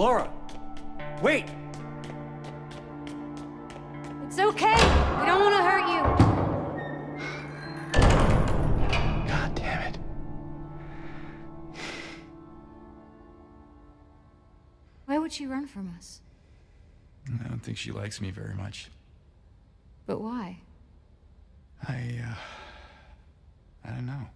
Laura! Wait! It's okay. We don't want to hurt you. God damn it. Why would she run from us? I don't think she likes me very much. But why? I, uh. I don't know.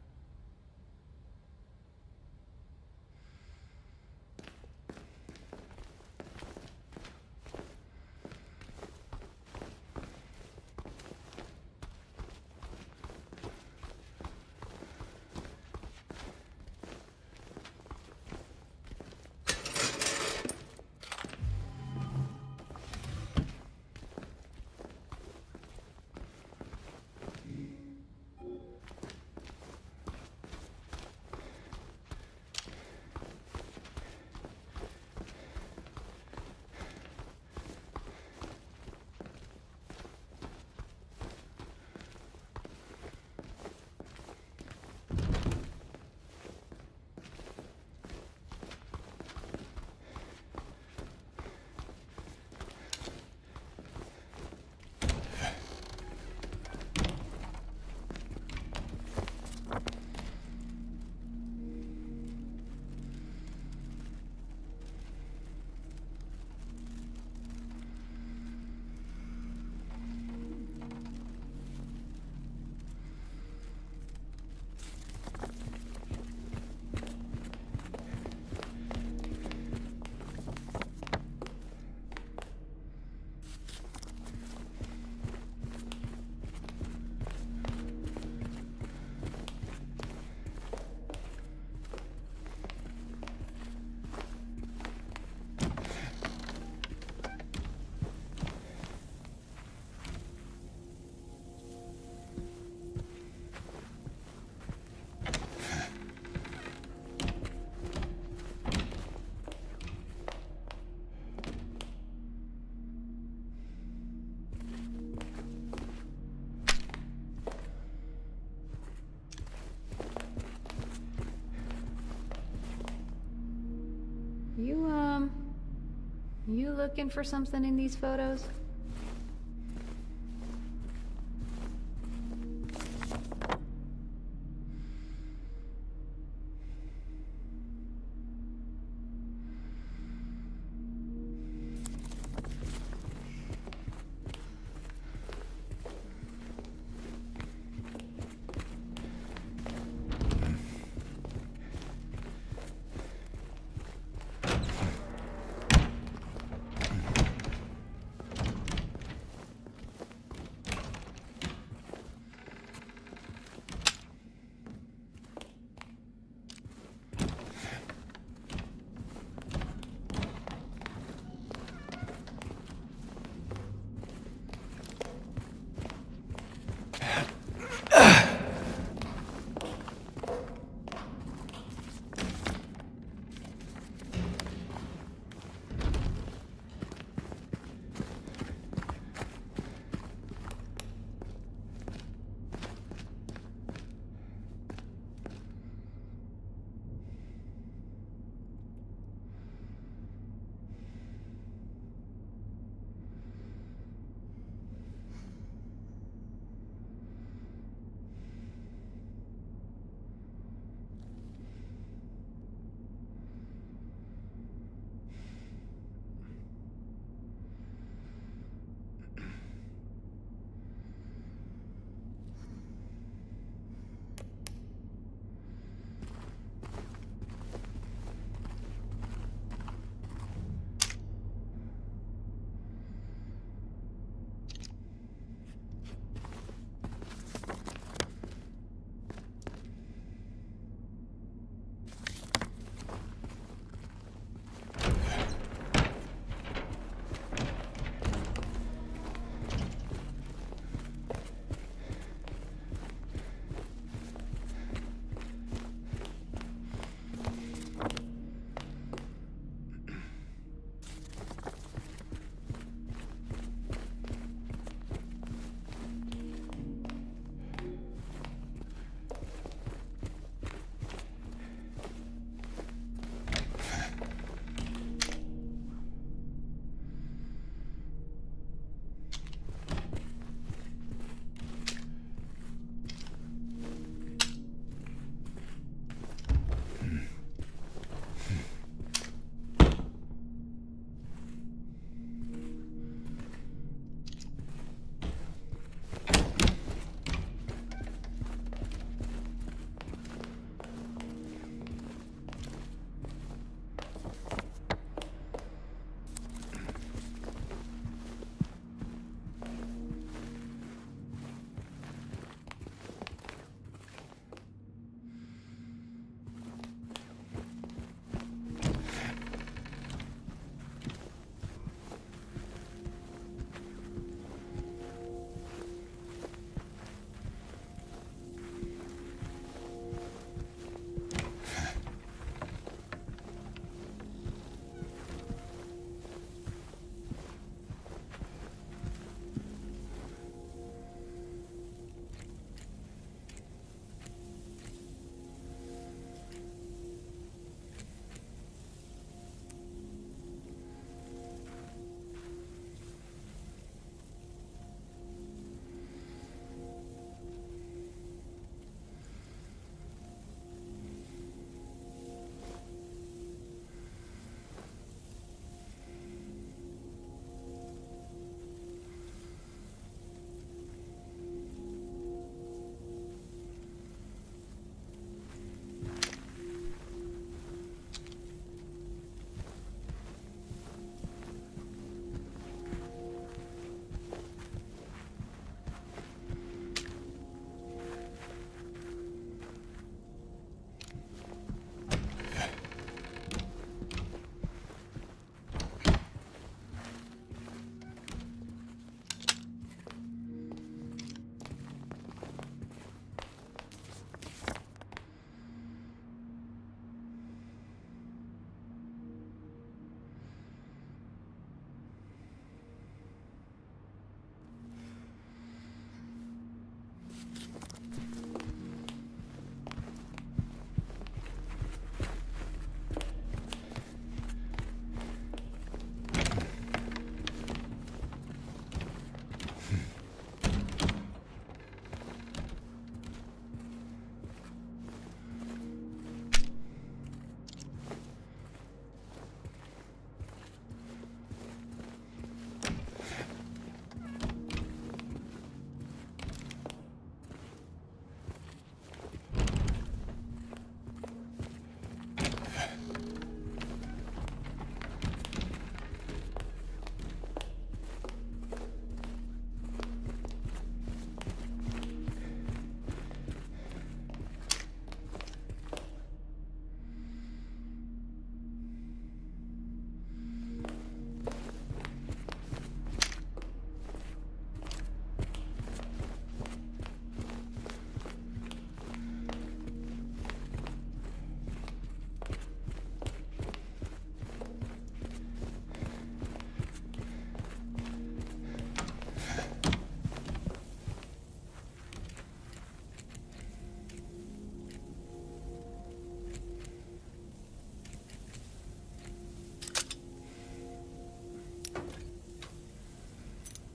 Looking for something in these photos?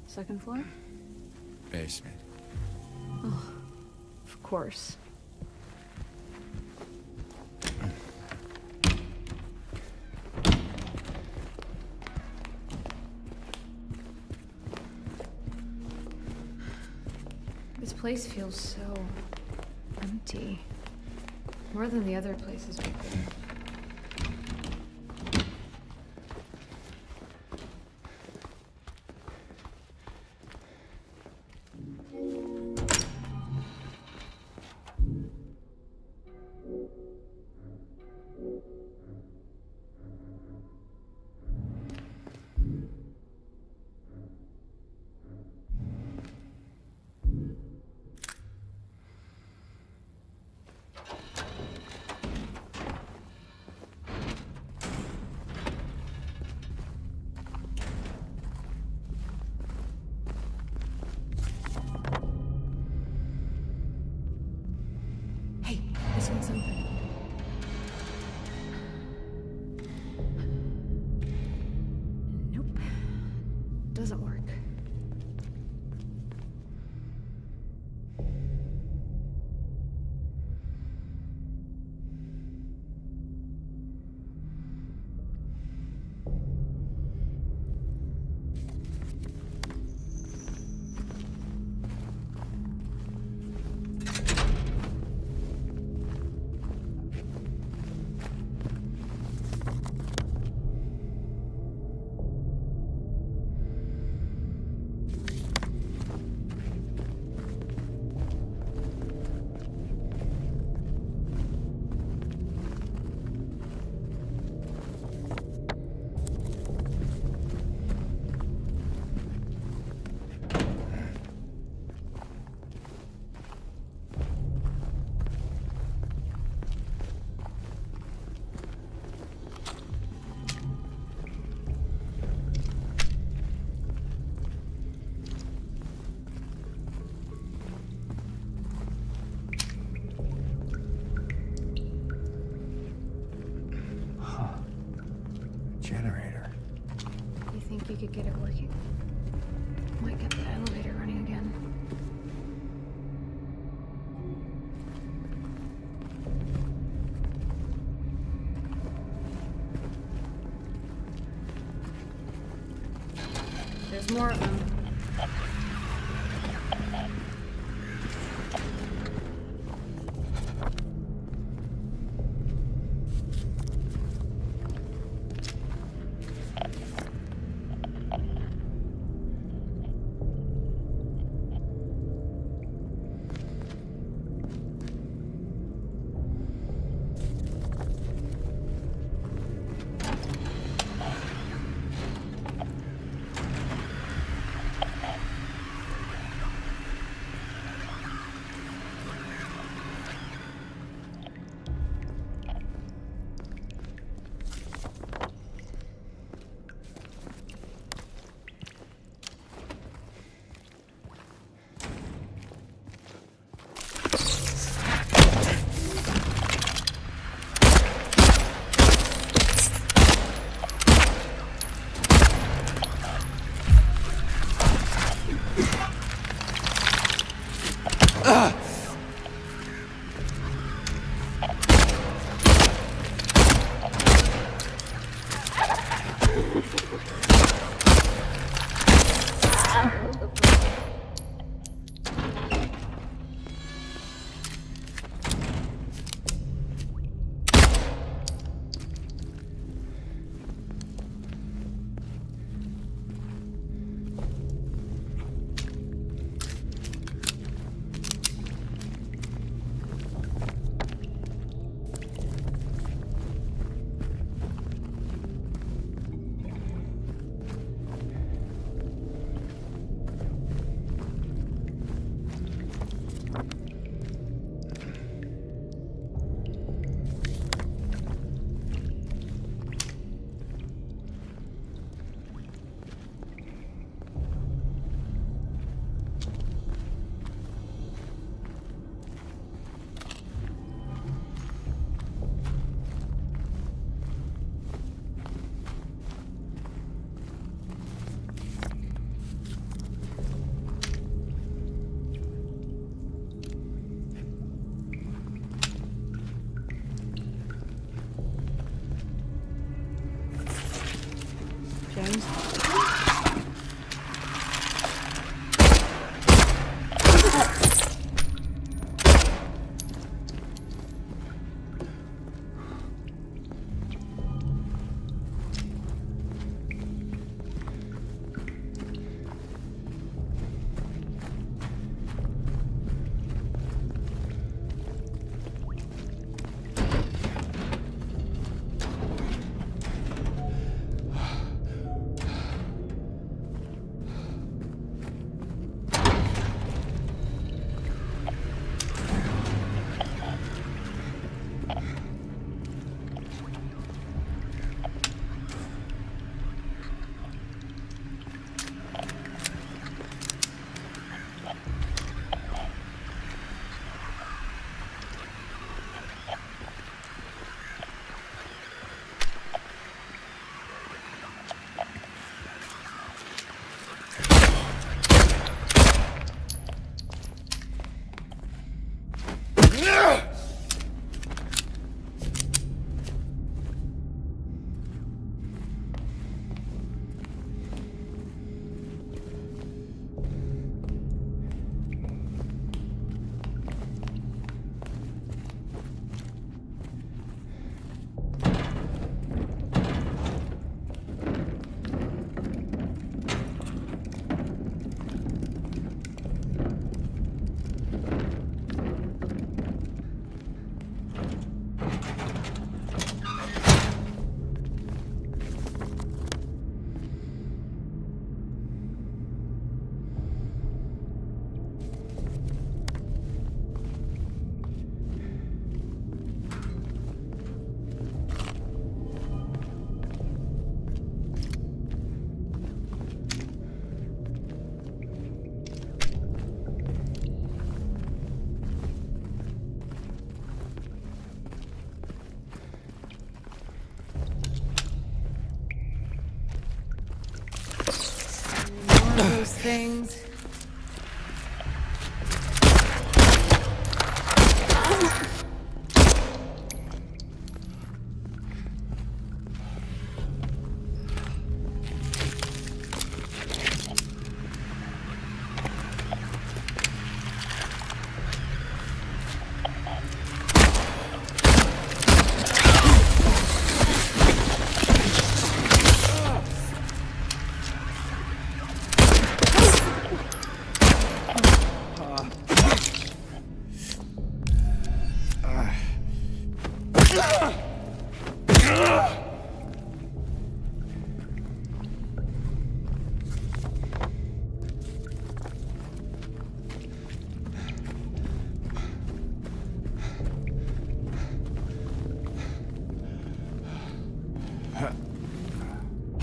Second floor? Basement. Oh, of course. This place feels so empty. More than the other places we've been. You you could get it working? Might get the elevator running again. There's more of them. Things.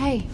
Hey,